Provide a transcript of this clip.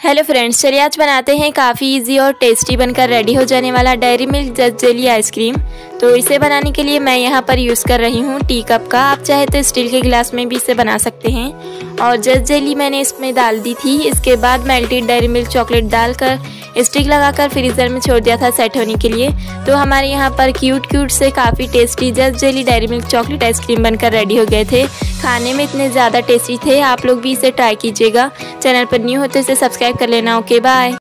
Hello friends, चलिए आज बनाते हैं काफ़ी इजी और टेस्टी बनकर रेडी हो जाने वाला डेयरी मिल्क जज जेली आइसक्रीम तो इसे बनाने के लिए मैं यहाँ पर यूज़ कर रही हूँ टी कप का। आप चाहे तो स्टील के गिलास में भी इसे बना सकते हैं। और जस्ट जेली मैंने इसमें डाल दी थी। इसके बाद मेल्टेड डेयरी मिल्क चॉकलेट डालकर स्टिक लगाकर फ्रीज़र में छोड़ दिया था सेट होने के लिए। तो हमारे यहाँ पर क्यूट क्यूट से काफ़ी tasty just jelly Dairy Milk chocolate ice cream बनकर रेडी हो गए थे। खाने में इतने ज़्यादा टेस्टी थे। आप लोग भी इसे ट्राई कीजिएगा। चैनल पर न्यू हो तो इसे सब्सक्राइब कर लेना। Okay bye